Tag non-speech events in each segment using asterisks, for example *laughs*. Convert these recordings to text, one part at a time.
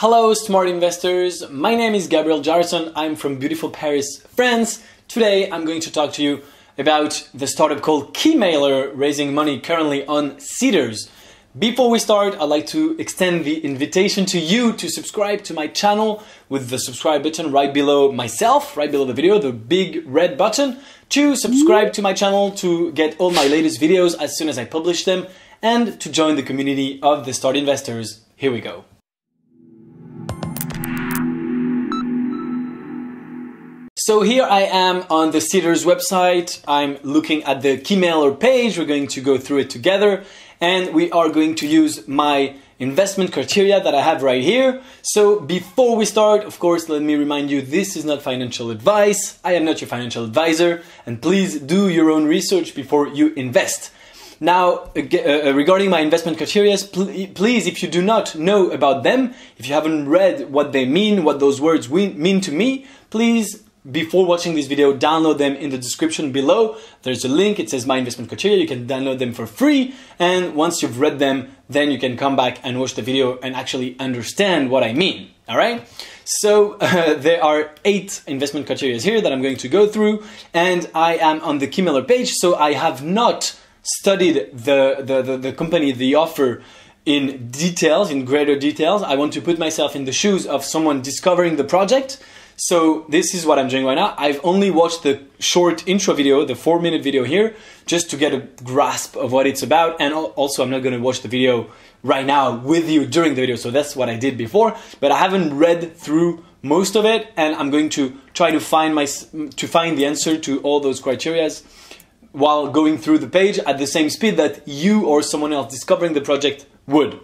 Hello, smart investors. My name is Gabriel Jarrosson. I'm from beautiful Paris, France. Today, I'm going to talk to you about the startup called Keymailer raising money currently on Seedrs. Before we start, I'd like to extend the invitation to you to subscribe to my channel with the subscribe button right below myself, right below the video, the big red button, to subscribe to my channel to get all my latest videos as soon as I publish them, and to join the community of the Start Investors. Here we go. So here I am on the Seedrs website. I'm looking at the Keymailer page. We're going to go through it together and we are going to use my investment criteria that I have right here. So before we start, of course, let me remind you, this is not financial advice. I am not your financial advisor and please do your own research before you invest. Now, uh, uh regarding my investment criteria, please, if you do not know about them, if you haven't read what they mean, what those words mean to me, please before watching this video, download them in the description below. There's a link, it says my investment criteria. You can download them for free. And once you've read them, then you can come back and watch the video and actually understand what I mean. All right. So uh, *laughs* there are eight investment criteria here that I'm going to go through. And I am on the Keymailer page. So I have not studied the, the, the, the company, the offer in details, in greater details. I want to put myself in the shoes of someone discovering the project so this is what I'm doing right now. I've only watched the short intro video, the four minute video here, just to get a grasp of what it's about. And also I'm not gonna watch the video right now with you during the video. So that's what I did before, but I haven't read through most of it and I'm going to try to find my, to find the answer to all those criterias while going through the page at the same speed that you or someone else discovering the project would.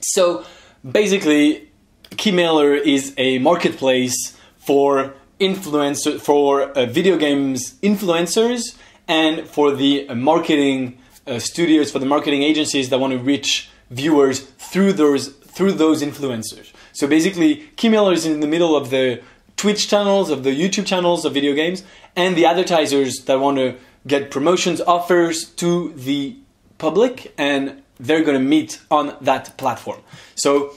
So basically, Keymailer is a marketplace for influencer for uh, video games influencers and for the marketing uh, studios for the marketing agencies that want to reach viewers through those through those influencers. So basically, Keymailer is in the middle of the Twitch channels, of the YouTube channels of video games, and the advertisers that want to get promotions offers to the public, and they're going to meet on that platform. So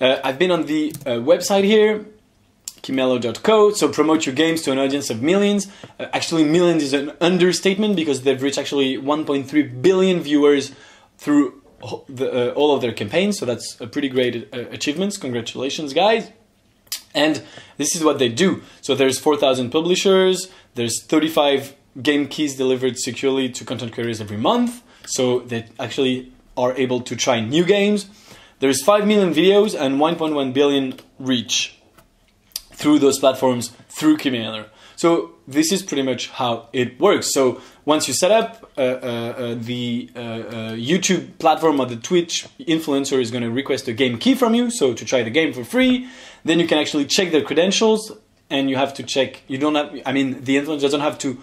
uh, I've been on the uh, website here keymailer.co. So promote your games to an audience of millions. Uh, actually, millions is an understatement because they've reached actually 1.3 billion viewers through the, uh, all of their campaigns. So that's a pretty great uh, achievements. Congratulations, guys. And this is what they do. So there's 4,000 publishers. There's 35 game keys delivered securely to content creators every month. So they actually are able to try new games. There's 5 million videos and 1.1 billion reach through those platforms through Keymailer. So this is pretty much how it works. So once you set up uh, uh, uh the uh, uh, YouTube platform or the Twitch influencer is going to request a game key from you, so to try the game for free, then you can actually check their credentials and you have to check. You don't have. I mean, the influencer doesn't have to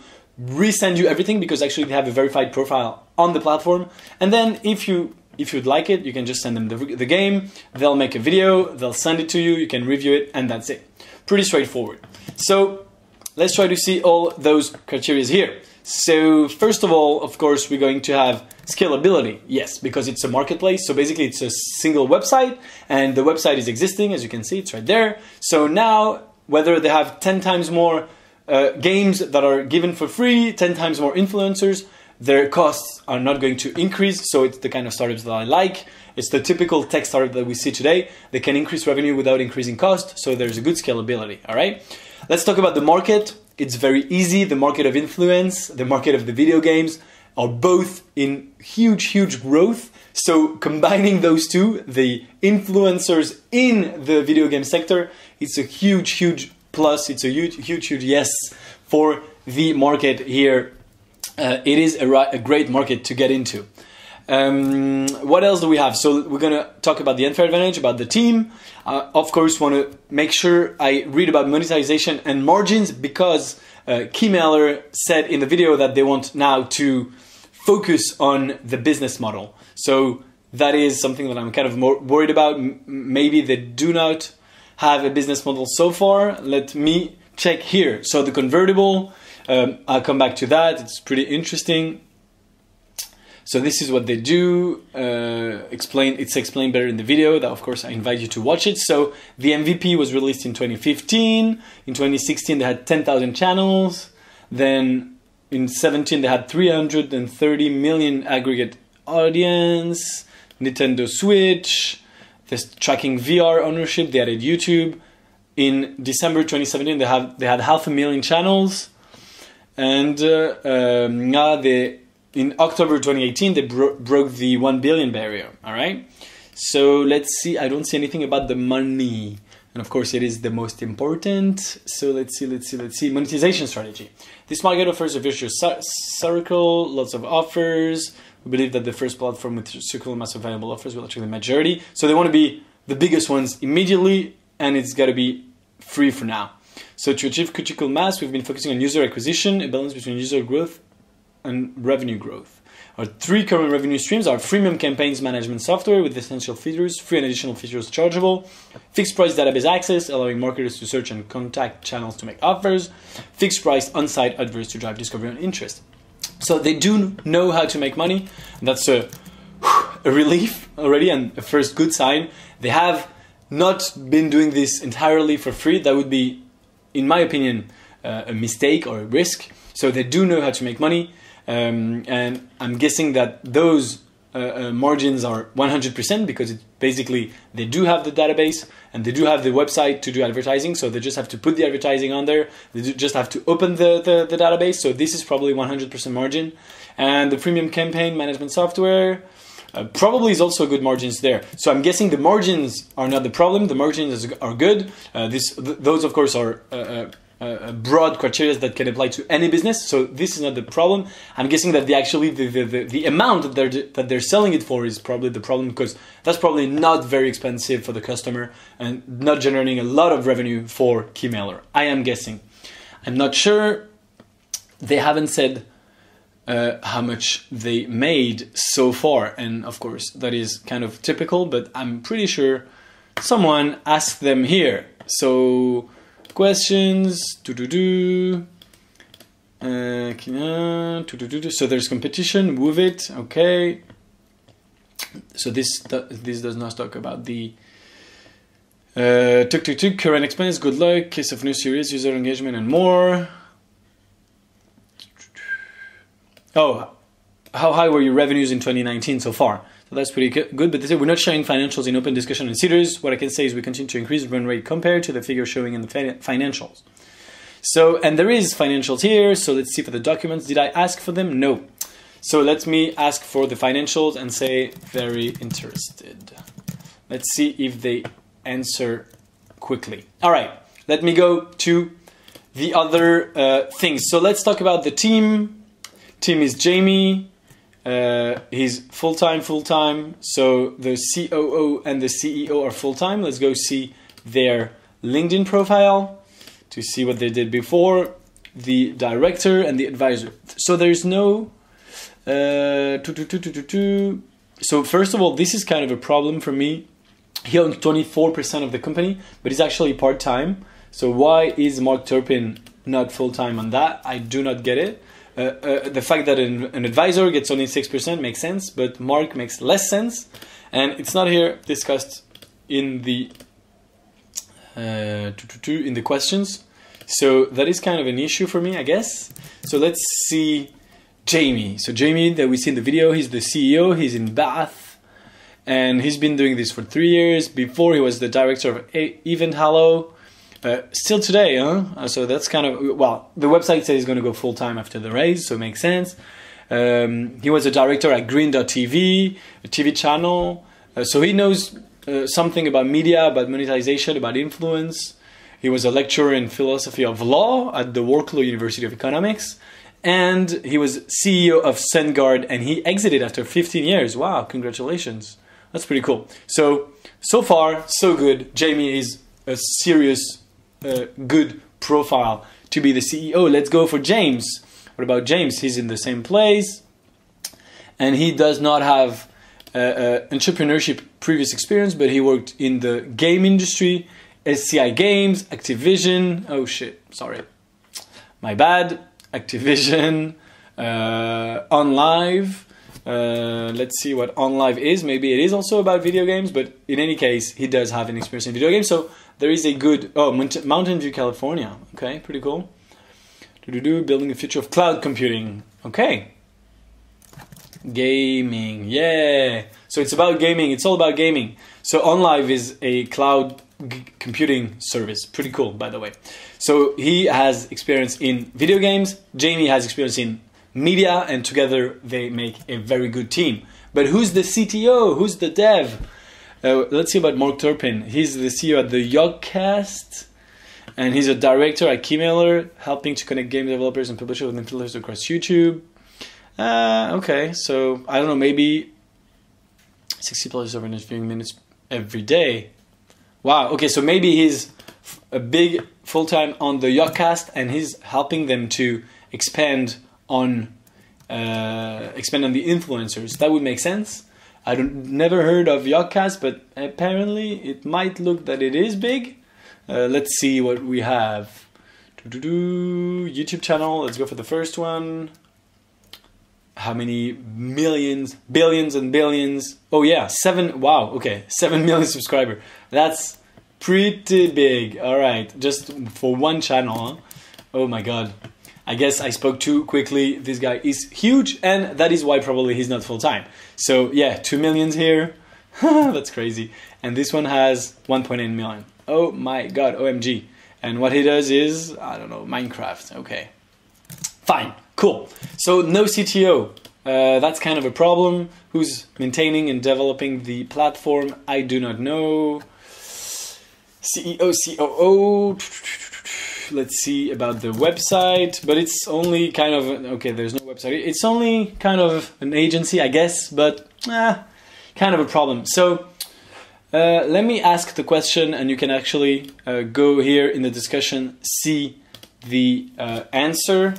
resend you everything because actually they have a verified profile on the platform. And then if you if you'd like it, you can just send them the, the game. They'll make a video. They'll send it to you. You can review it, and that's it. Pretty straightforward. So let's try to see all those criteria here. So first of all, of course, we're going to have scalability. Yes, because it's a marketplace. So basically it's a single website and the website is existing. As you can see, it's right there. So now whether they have 10 times more uh, games that are given for free, 10 times more influencers, their costs are not going to increase. So it's the kind of startups that I like. It's the typical tech startup that we see today. They can increase revenue without increasing cost. So there's a good scalability. All right. Let's talk about the market. It's very easy. The market of influence, the market of the video games are both in huge, huge growth. So combining those two, the influencers in the video game sector, it's a huge, huge plus. It's a huge, huge, huge yes for the market here uh, it is a, a, great market to get into. Um, what else do we have? So we're going to talk about the unfair advantage, about the team. Uh, of course, want to make sure I read about monetization and margins because uh, Keymailer said in the video that they want now to focus on the business model. So that is something that I'm kind of more worried about. M maybe they do not have a business model so far. Let me check here. So the convertible um, I'll come back to that. It's pretty interesting. So this is what they do. Uh, explain it's explained better in the video. That of course I invite you to watch it. So the MVP was released in 2015. In 2016 they had 10,000 channels. Then in 17 they had 330 million aggregate audience. Nintendo Switch. They're tracking VR ownership. They added YouTube. In December 2017 they have they had half a million channels. And uh, um, now they in October 2018, they bro- broke the 1 billion barrier. All right. So let's see. I don't see anything about the money. And of course, it is the most important. So let's see, let's see, let's see. Monetization strategy. This market offers a virtuous circle, lots of offers. We believe that the first platform with critical mass of valuable offers will achieve the majority. So they want to be the biggest ones immediately, and it's got to be free for now. So to achieve critical mass, we've been focusing on user acquisition, a balance between user growth and revenue growth. Our three current revenue streams are freemium campaigns management software with essential features, free and additional features chargeable, fixed price database access, allowing marketers to search and contact channels to make offers, fixed price on site adverts to drive discovery and interest. So they do know how to make money. That's a, a relief already and a first good sign. They have not been doing this entirely for free. That would be, in my opinion, uh, a mistake or a risk. So they do know how to make money. Um, and I'm guessing that those uh, uh, margins are 100% because it basically they do have the database and they do have the website to do advertising. So they just have to put the advertising on there. They just have to open the, the, the database. So this is probably 100% margin. And the premium campaign management software. Uh, probably is also good margins there. So I'm guessing the margins are not the problem. The margins are good. Uh, this, th- those, of course, are uh, uh uh, broad criteria that can apply to any business. So this is not the problem. I'm guessing that the actually the, the, the, the, amount that they're that they're selling it for is probably the problem because that's probably not very expensive for the customer and not generating a lot of revenue for Keymailer. I am guessing. I'm not sure. They haven't said uh, how much they made so far, and of course that is kind of typical. But I'm pretty sure someone asked them here. So questions. Do do do. So there's competition. Move it. Okay. So this this does not talk about the uh, tuk tuk tuk current expense. Good luck. Case of new series, user engagement, and more. Oh, how high were your revenues in 2019 so far? So that's pretty good. But they say we're not sharing financials in open discussion and Seedrs. What I can say is we continue to increase run rate compared to the figure showing in the financials. So, and there is financials here. So let's see for the documents. Did I ask for them? No. So let me ask for the financials and say very interested. Let's see if they answer quickly. All right. Let me go to the other uh, things. So let's talk about the team. Team is Jamie, uh, he's full time, full time. So the COO and the CEO are full time. Let's go see their LinkedIn profile to see what they did before. The director and the advisor. So there's no. Uh, so first of all, this is kind of a problem for me. He owns 24% of the company, but he's actually part time. So why is Mark Turpin not full time on that? I do not get it. Uh, uh, the fact that an, an, advisor gets only 6% makes sense, but Mark makes less sense. And it's not here discussed in the uh, in the questions. So that is kind of an issue for me, I guess. So let's see Jamie. So Jamie that we see in the video, he's the CEO, he's in Bath, and he's been doing this for three years. Before he was the director of Event Halo, uh, still today, huh? Uh, so that's kind of well. The website says he's going to go full time after the race, so it makes sense. Um, he was a director at Green.tv, a TV channel, uh, so he knows uh, something about media, about monetization, about influence. He was a lecturer in philosophy of law at the Wroclaw University of Economics, and he was CEO of SunGard, and he exited after 15 years. Wow, congratulations! That's pretty cool. So so far so good. Jamie is a serious uh, good profile to be the CEO. Let's go for James. What about James? He's in the same place, and he does not have uh, uh, entrepreneurship previous experience, but he worked in the game industry, SCI Games, Activision. Oh shit, sorry, my bad. Activision, uh, OnLive, uh, let's see what On OnLive is. Maybe it is also about video games, but in any case, he does have an experience in video games. So there is a good oh Mountain View, California. Okay, pretty cool. Do-do-do, building the future of cloud computing. Okay. Gaming, yeah. So it's about gaming. It's all about gaming. So On OnLive is a cloud computing service. Pretty cool, by the way. So he has experience in video games. Jamie has experience in media, and together they make a very good team. But who's the CTO? Who's the dev? Uh, let's see about Mark Turpin. He's the CEO at the Yogscast, and he's a director at Keymailer, helping to connect game developers and publishers with influencers across YouTube. Uh, okay, so I don't know, maybe 60 plus over minutes every day. Wow, okay, so maybe he's a big full time on the Yogscast and he's helping them to expand on uh, expand on the influencers. That would make sense. I don't never heard of Yogscast, but apparently it might look that it is big. Uh, let's see what we have. Doo-doo-doo. YouTube channel. Let's go for the first one. How many millions, billions, and billions? Oh yeah, seven. Wow. Okay, seven *laughs* million subscriber. That's pretty big. All right, just for one channel. Huh? Oh my god. I guess I spoke too quickly. This guy is huge, and that is why probably he's not full time. So yeah, two millions here. *laughs* That's crazy. And this one has 1.8 million. Oh my god, OMG. And what he does is, I don't know, Minecraft. Okay. Fine, cool. So no CTO. Uh, that's kind of a problem. Who's maintaining and developing the platform? I do not know. CEO, COO let's see about the website, but it's only kind of okay. There's no website. It's only kind of an agency, I guess, but eh, kind of a problem. So uh, let me ask the question, and you can actually uh, go here in the discussion, see the uh, answer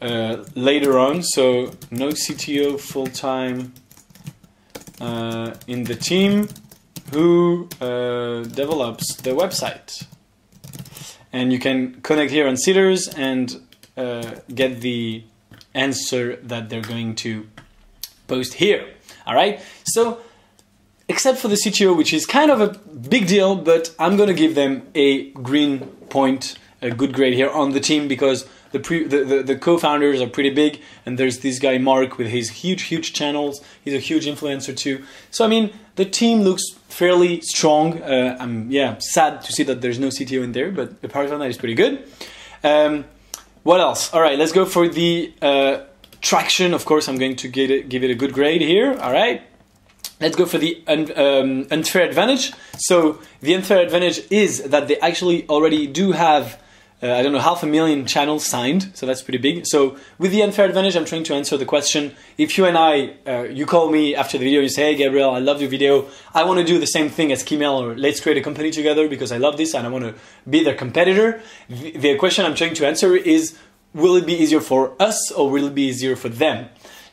uh, later on. So no CTO full time uh, in the team who uh, develops the website and you can connect here on Seedrs and uh, get the answer that they're going to post here. All right. So, except for the CTO, which is kind of a big deal, but I'm to give them a green point, a good grade here on the team because the, pre, the, the, the, co-founders are pretty big and there's this guy mark with his huge huge channels. He's a huge influencer too. So i mean the team looks fairly strong. Uh, i'm yeah sad to see that there's no cto in there but apart from that it's pretty good. Um, what else? All right let's go for the uh, traction. Of course i'm going to it, give it a good grade here. All right. Let's go for the un, um, unfair advantage. So the unfair advantage is that they actually already do have uh, I don't know, half a million channels signed, so that's pretty big. So with the unfair advantage, I'm trying to answer the question. If you and I, uh, you call me after the video, you say, hey Gabriel, I love your video. I want to do the same thing as Keymailer let's create a company together because I love this and I want to be their competitor. The, the question I'm trying to answer is, will it be easier for us or will it be easier for them?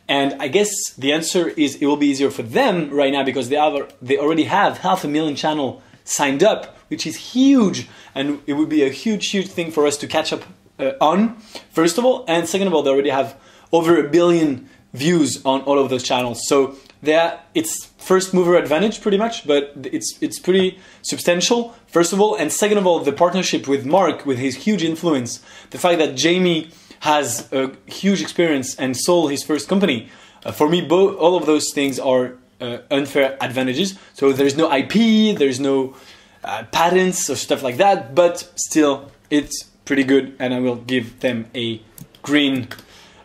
And I guess the answer is it will be easier for them right now because they, have, they already have half a million channel signed up, which is huge. And it would be a huge, huge thing for us to catch up uh, on, first of all. And second of all, they already have over a billion views on all of those channels. So there, it's first mover advantage pretty much, but it's it's pretty substantial. First of all, and second of all, the partnership with Mark, with his huge influence, the fact that Jamie has a huge experience and sold his first company. Uh, for me, both all of those things are uh, unfair advantages. So there's no IP, there's no uh, patents or stuff like that, but still it's pretty good, and I will give them a green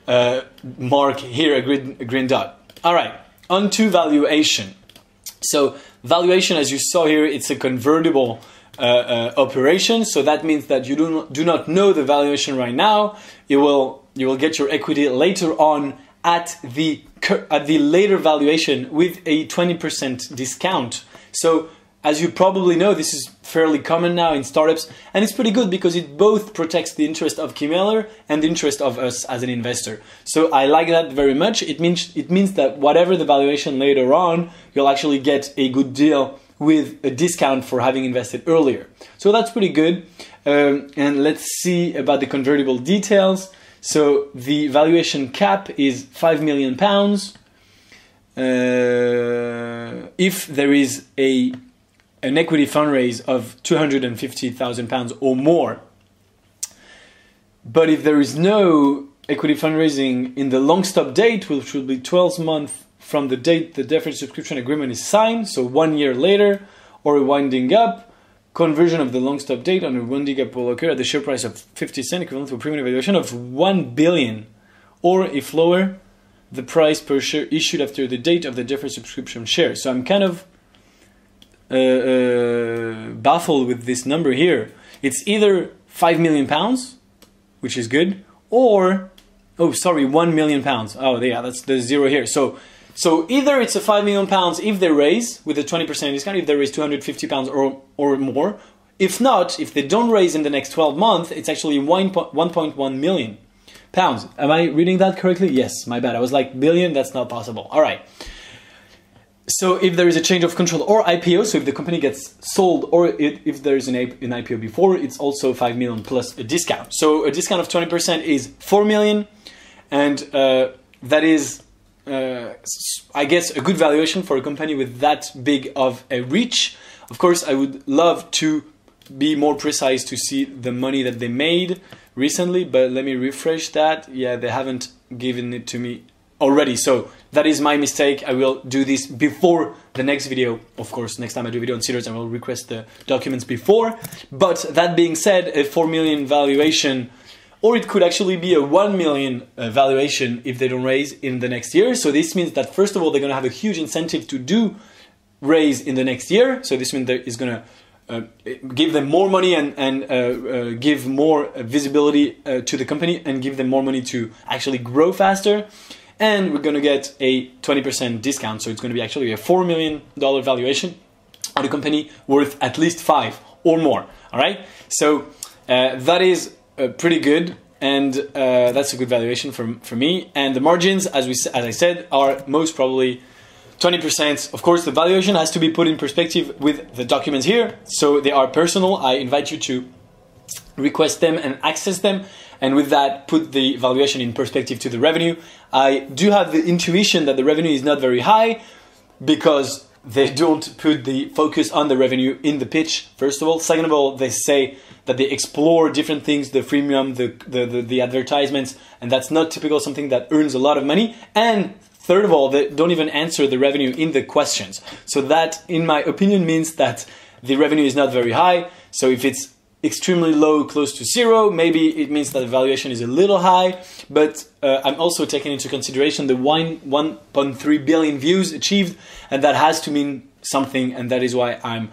uh, mark here, a green, a green dot. All right, on to valuation. So valuation, as you saw here, it's a convertible uh, uh, operation. So that means that you do not, do not know the valuation right now. You will you will get your equity later on at the at the later valuation with a 20% discount. So as you probably know, this is fairly common now in startups, and it's pretty good because it both protects the interest of Keymailer and the interest of us as an investor. So I like that very much. It means it means that whatever the valuation later on, you'll actually get a good deal with a discount for having invested earlier. So that's pretty good. Um, and let's see about the convertible details. So the valuation cap is five million pounds. uh, if there is a an equity fundraise of 250,000 pounds or more. But if there is no equity fundraising in the long stop date, which will be 12 months from the date the deferred subscription agreement is signed, so one year later, or a winding up, conversion of the long stop date on a winding up will occur at the share price of 50 cent, equivalent to a premium valuation of 1 billion, or if lower, the price per share issued after the date of the deferred subscription share. So I'm kind of uh, uh, baffled with this number here. It's either 5 million pounds, which is good, or, oh, sorry, 1 million pounds. Oh, yeah, that's the zero here. So, so either it's a 5 million pounds if they raise with a 20% discount, if they raise 250 pounds or, or more. If not, if they don't raise in the next 12 months, it's actually 1.1 million pounds. Am I reading that correctly? Yes, my bad. I was like billion, that's not possible. All right. So if there is a change of control or IPO, so if the company gets sold or it, if there is an, an IPO before, it's also 5 million plus a discount. So a discount of 20% is 4 million and uh, that is uh, I guess a good valuation for a company with that big of a reach. Of course, I would love to be more precise to see the money that they made recently, but let me refresh that. Yeah, they haven't given it to me already. So that is my mistake. I will do this before the next video. Of course, next time I do a video on Seedrs, I will request the documents before. But that being said, a 4 million valuation, or it could actually be a 1 million uh, valuation if they don't raise in the next year. So this means that first of all, they're going to have a huge incentive to do raise in the next year. So this means that it's going to uh, give them more money and, and uh, uh, give more visibility uh, to the company and give them more money to actually grow faster and we're going to get a 20% discount. So it's going to be actually a $4 million valuation on a company worth at least five or more. All right. So uh, that is uh, pretty good. And uh, that's a good valuation for, for me. And the margins, as, we, as I said, are most probably 20%. Of course, the valuation has to be put in perspective with the documents here. So they are personal. I invite you to request them and access them and with that put the valuation in perspective to the revenue. I do have the intuition that the revenue is not very high because they don't put the focus on the revenue in the pitch, first of all. Second of all, they say that they explore different things, the freemium, the, the, the, the advertisements, and that's not typical something that earns a lot of money. And third of all, they don't even answer the revenue in the questions. So that, in my opinion, means that the revenue is not very high. So if it's extremely low, close to zero. Maybe it means that the valuation is a little high, but uh, I'm also taking into consideration the 1.3 billion views achieved, and that has to mean something, and that is why I'm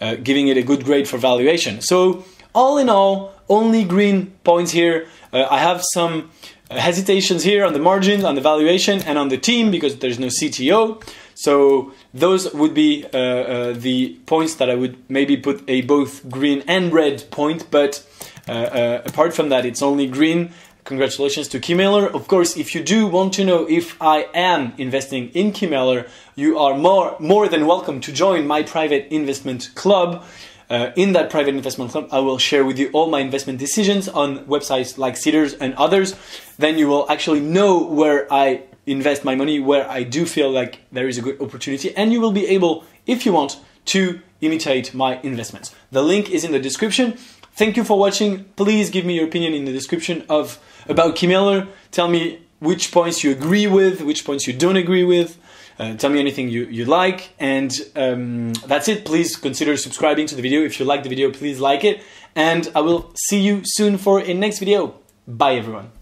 uh, giving it a good grade for valuation. So, all in all, only green points here. Uh, I have some hesitations here on the margins, on the valuation, and on the team because there's no CTO. So those would be uh, uh, the points that I would maybe put a both green and red point. But uh, uh apart from that, it's only green. Congratulations to Keymailer. Of course, if you do want to know if I am investing in Keymailer, you are more more than welcome to join my private investment club. Uh, in that private investment club, I will share with you all my investment decisions on websites like Seedrs and others. Then you will actually know where I invest my money, where I do feel like there is a good opportunity, and you will be able, if you want, to imitate my investments. The link is in the description. Thank you for watching. Please give me your opinion in the description of about Keymailer. Tell me which points you agree with, which points you don't agree with. Uh, tell me anything you, you like. And um, that's it. Please consider subscribing to the video. If you like the video, please like it. And I will see you soon for a next video. Bye, everyone.